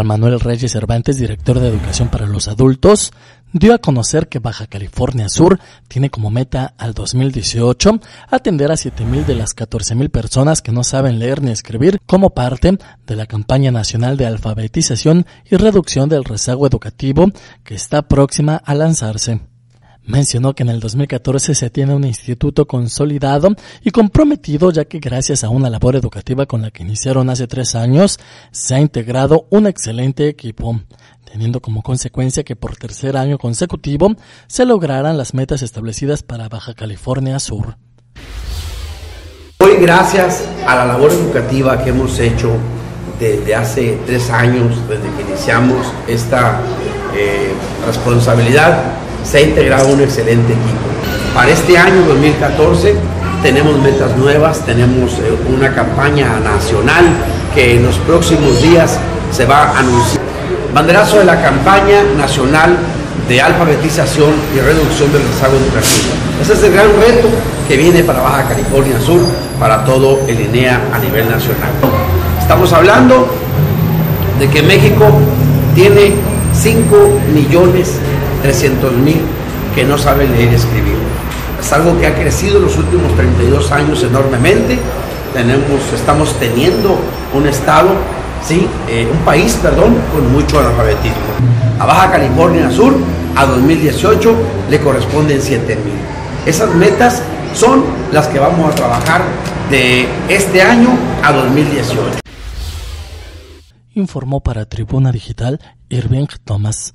Juan Manuel Reyes Cervantes, director de Educación para los Adultos, dio a conocer que Baja California Sur tiene como meta al 2018 atender a 7.000 de las 14.000 personas que no saben leer ni escribir como parte de la campaña nacional de alfabetización y reducción del rezago educativo que está próxima a lanzarse. Mencionó que en el 2014 se tiene un instituto consolidado y comprometido ya que gracias a una labor educativa con la que iniciaron hace tres años se ha integrado un excelente equipo, teniendo como consecuencia que por tercer año consecutivo se lograran las metas establecidas para Baja California Sur. Hoy gracias a la labor educativa que hemos hecho desde hace tres años, desde que iniciamos esta eh, responsabilidad, se ha integrado un excelente equipo. Para este año 2014 tenemos metas nuevas, tenemos eh, una campaña nacional que en los próximos días se va a anunciar. Banderazo de la campaña nacional de alfabetización y reducción del rezago educativo. Ese es el gran reto que viene para Baja California Sur, para todo el INEA a nivel nacional. Estamos hablando de que México tiene 5 millones 300 mil que no saben leer y escribir. Es algo que ha crecido en los últimos 32 años enormemente. Tenemos, estamos teniendo un estado, sí, eh, un país, perdón, con mucho analfabetismo. A Baja California Sur, a 2018, le corresponden 7 mil. Esas metas son las que vamos a trabajar de este año a 2018. Informó para Tribuna Digital Irving Thomas.